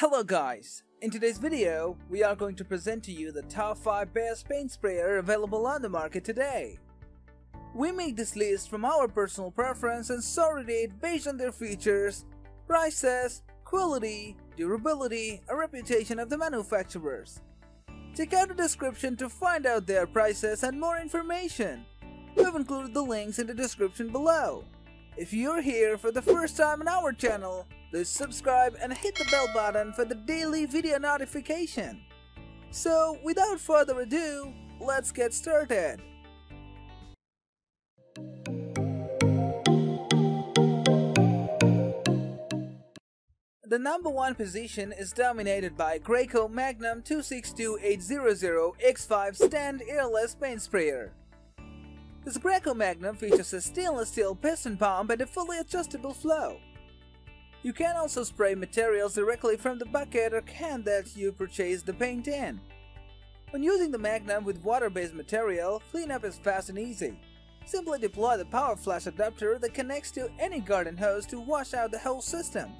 Hello guys! In today's video, we are going to present to you the top 5 best paint sprayer available on the market today. We make this list from our personal preference and sorted it based on their features, prices, quality, durability, and reputation of the manufacturers. Check out the description to find out their prices and more information. We have included the links in the description below. If you're here for the first time on our channel, please subscribe and hit the bell button for the daily video notification. So without further ado, let's get started. The number one position is dominated by Graco Magnum 262800X5 Stand Airless Paint Sprayer. This Graco Magnum features a stainless steel piston pump and a fully adjustable flow. You can also spray materials directly from the bucket or can that you purchase the paint in. When using the Magnum with water-based material, cleanup is fast and easy. Simply deploy the PowerFlush adapter that connects to any garden hose to wash out the whole system.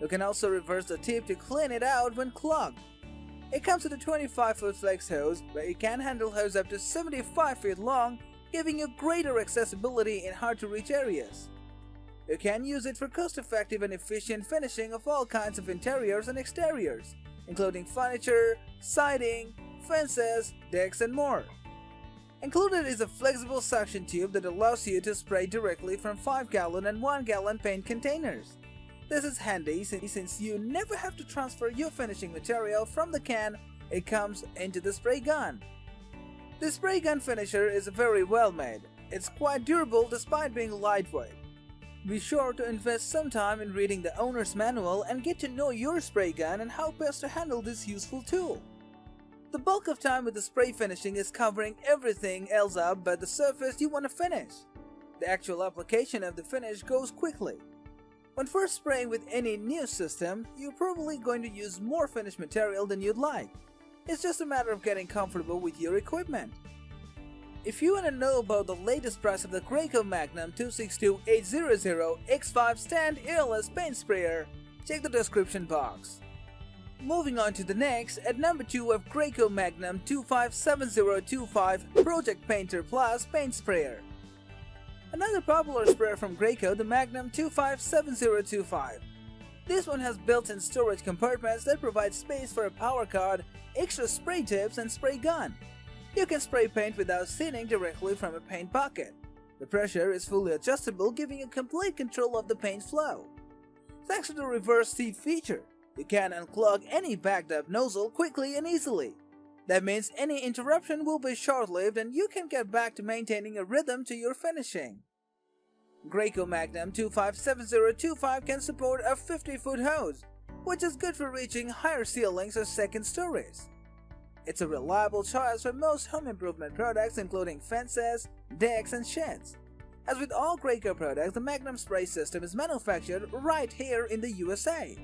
You can also reverse the tip to clean it out when clogged. It comes with a 25 foot flex hose but you can handle hose up to 75 feet long, giving you greater accessibility in hard to reach areas. You can use it for cost effective and efficient finishing of all kinds of interiors and exteriors, including furniture, siding, fences, decks, and more. Included is a flexible suction tube that allows you to spray directly from 5 gallon and 1 gallon paint containers. This is handy since you never have to transfer your finishing material from the can, it comes into the spray gun. The spray gun finisher is very well made. It's quite durable despite being lightweight. Be sure to invest some time in reading the owner's manual and get to know your spray gun and how best to handle this useful tool. The bulk of time with the spray finishing is covering everything else up but the surface you want to finish. The actual application of the finish goes quickly. When first spraying with any new system, you're probably going to use more finished material than you'd like. It's just a matter of getting comfortable with your equipment. If you want to know about the latest price of the Graco Magnum 262800 X5 Stand Airless Paint Sprayer, check the description box. Moving on to the next, at number 2 we have Graco Magnum 257025 Project Painter Plus Paint Sprayer. Another popular sprayer from Graco, the Magnum 257025. This one has built-in storage compartments that provide space for a power card, extra spray tips, and spray gun. You can spray paint without sealing directly from a paint bucket. The pressure is fully adjustable, giving you complete control of the paint flow. Thanks to the reverse seat feature, you can unclog any backed up nozzle quickly and easily. That means any interruption will be short-lived and you can get back to maintaining a rhythm to your finishing. Graco Magnum 257025 can support a 50-foot hose, which is good for reaching higher ceilings or second stories. It's a reliable choice for most home improvement products including fences, decks, and sheds. As with all Graco products, the Magnum spray system is manufactured right here in the USA.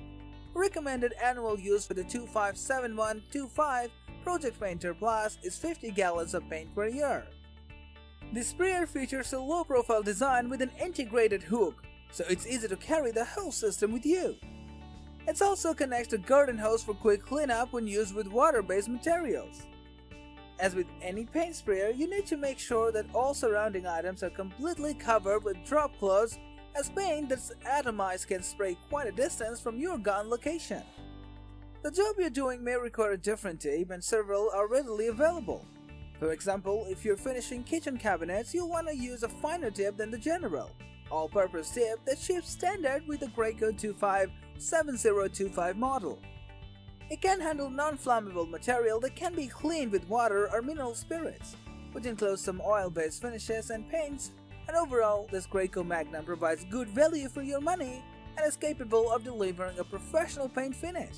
Recommended annual use for the 257125 Project Painter Plus is 50 gallons of paint per year. The sprayer features a low-profile design with an integrated hook, so it's easy to carry the whole system with you. It also connects to garden hose for quick cleanup when used with water-based materials. As with any paint sprayer, you need to make sure that all surrounding items are completely covered with drop cloths as paint that's atomized can spray quite a distance from your gun location. The job you're doing may require a different tape and several are readily available. For example, if you're finishing kitchen cabinets, you'll want to use a finer tip than the general, all-purpose tip that ships standard with the Graco 257025 model. It can handle non-flammable material that can be cleaned with water or mineral spirits, which includes some oil-based finishes and paints, and overall, this Graco Magnum provides good value for your money and is capable of delivering a professional paint finish.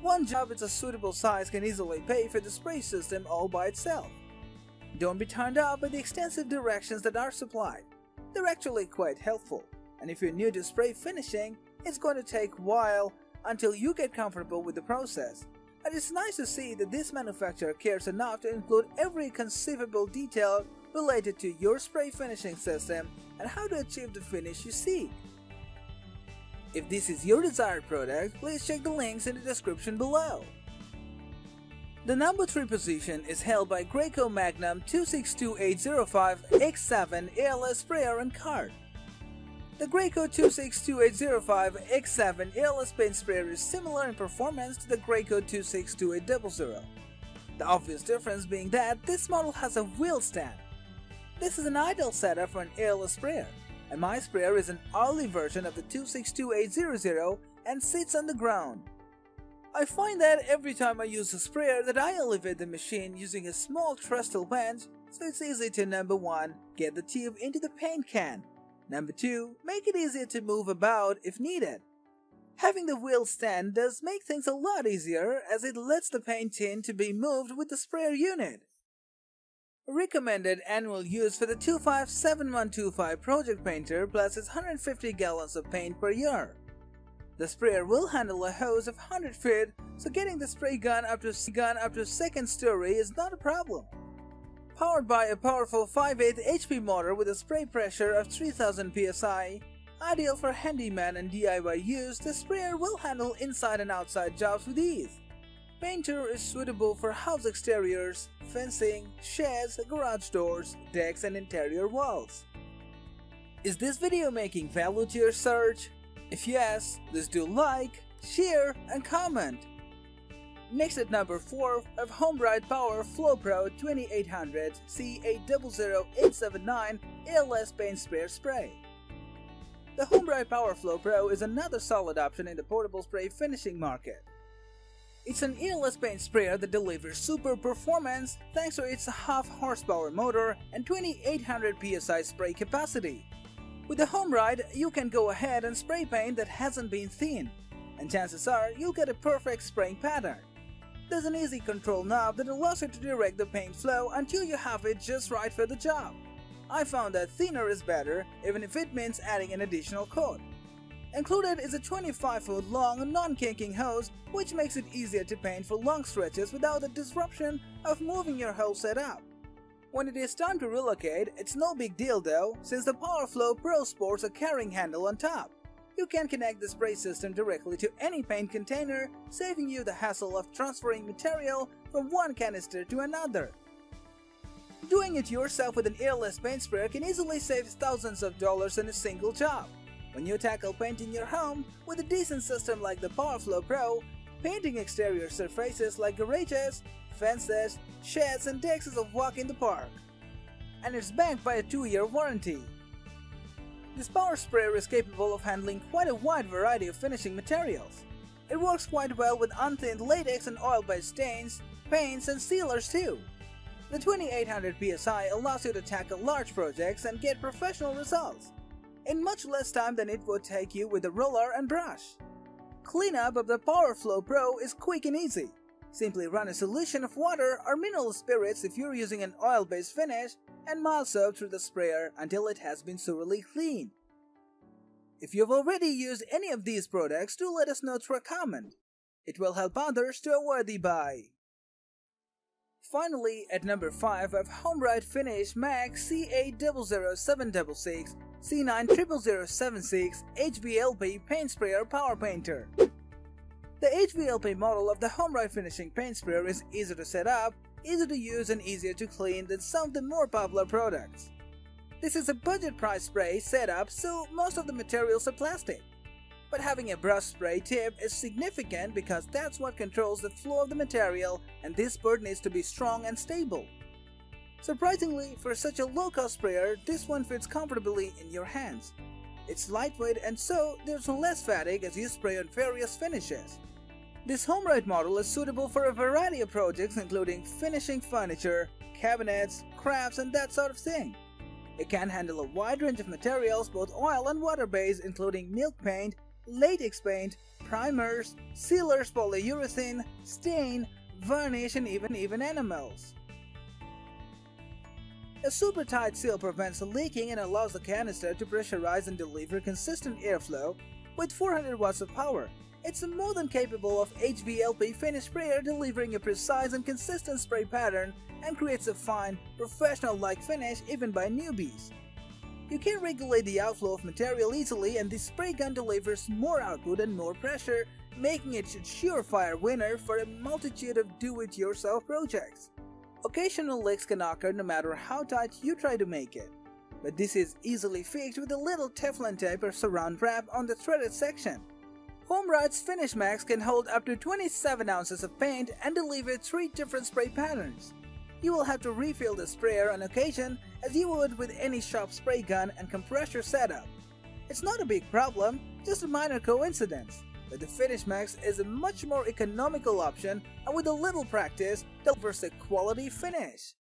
One job it's a suitable size can easily pay for the spray system all by itself. Don't be turned off by the extensive directions that are supplied. They're actually quite helpful, and if you're new to spray finishing, it's going to take a while until you get comfortable with the process. And it's nice to see that this manufacturer cares enough to include every conceivable detail related to your spray finishing system and how to achieve the finish you seek. If this is your desired product, please check the links in the description below. The number 3 position is held by Graco Magnum 262805X7 Airless sprayer and card. The Graco 262805X7 Airless paint sprayer is similar in performance to the Graco 262800. The obvious difference being that this model has a wheel stand. This is an ideal setup for an airless sprayer, and my sprayer is an early version of the 262800 and sits on the ground. I find that every time I use a sprayer that I elevate the machine using a small trestle bench so it's easy to number 1 get the tube into the paint can, number 2 make it easier to move about if needed. Having the wheel stand does make things a lot easier as it lets the paint tin to be moved with the sprayer unit. Recommended annual use for the 257125 Project Painter plus is 150 gallons of paint per year. The sprayer will handle a hose of 100 feet, so getting the spray gun up to gun up to second story is not a problem. Powered by a powerful 5.8 HP motor with a spray pressure of 3000 psi, ideal for handyman and DIY use, the sprayer will handle inside and outside jobs with ease. Painter is suitable for house exteriors, fencing, sheds, garage doors, decks and interior walls. Is this video making value to your search? If yes, please do like, share, and comment. Next at number 4, I have HomeRight Power Flo Pro 2800 C800879 Airless Paint Sprayer Spray. The HomeRight Power Flo Pro is another solid option in the portable spray finishing market. It's an airless paint sprayer that delivers super performance thanks to its half horsepower motor and 2800 psi spray capacity. With the HomeRight, you can go ahead and spray paint that hasn't been thin, and chances are you'll get a perfect spraying pattern. There's an easy control knob that allows you to direct the paint flow until you have it just right for the job. I found that thinner is better even if it means adding an additional coat. Included is a 25 foot long non-kinking hose which makes it easier to paint for long stretches without the disruption of moving your whole setup. When it is time to relocate, it's no big deal though, since the Power Flo Pro sports a carrying handle on top. You can connect the spray system directly to any paint container, saving you the hassle of transferring material from one canister to another. Doing it yourself with an airless paint sprayer can easily save thousands of dollars in a single job. When you tackle painting your home with a decent system like the Power Flo Pro, painting exterior surfaces like garages, fences, sheds, and decks is a walk in the park. And it's backed by a 2-year warranty. This power sprayer is capable of handling quite a wide variety of finishing materials. It works quite well with unthinned latex and oil-based stains, paints, and sealers too. The 2800 PSI allows you to tackle large projects and get professional results in much less time than it would take you with a roller and brush. Cleanup of the Power Flo Pro is quick and easy. Simply run a solution of water or mineral spirits if you're using an oil-based finish and mild soap through the sprayer until it has been thoroughly cleaned. If you've already used any of these products, do let us know through a comment. It will help others to avoid the buy. Finally, at number 5 I have HomeRight Finish Max C800766 C90076 HVLP Paint Sprayer Power Painter. The HVLP model of the HomeRight finishing paint sprayer is easy to set up, easy to use and easier to clean than some of the more popular products. This is a budget price spray setup so most of the materials are plastic. But having a brush spray tip is significant because that's what controls the flow of the material and this part needs to be strong and stable. Surprisingly, for such a low-cost sprayer, this one fits comfortably in your hands. It's lightweight and so there's less fatigue as you spray on various finishes. This HomeRight model is suitable for a variety of projects including finishing furniture, cabinets, crafts and that sort of thing. It can handle a wide range of materials both oil and water-based including milk paint, latex paint, primers, sealers polyurethane, stain, varnish and even, even enamels. A super tight seal prevents leaking and allows the canister to pressurize and deliver consistent airflow with 400 watts of power. It's more than capable of HVLP finish sprayer delivering a precise and consistent spray pattern and creates a fine, professional-like finish even by newbies. You can regulate the outflow of material easily and the spray gun delivers more output and more pressure, making it a surefire winner for a multitude of do-it-yourself projects. Occasional leaks can occur no matter how tight you try to make it, but this is easily fixed with a little Teflon tape or saran wrap on the threaded section. HomeRight's Finish Max can hold up to 27 ounces of paint and deliver 3 different spray patterns. You will have to refill the sprayer on occasion as you would with any shop spray gun and compressor setup. It's not a big problem, just a minor coincidence, but the Finish Max is a much more economical option and with a little practice delivers a quality finish.